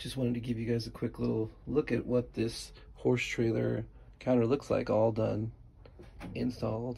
just wanted to give you guys a quick little look at what this horse trailer counter looks like all done installed.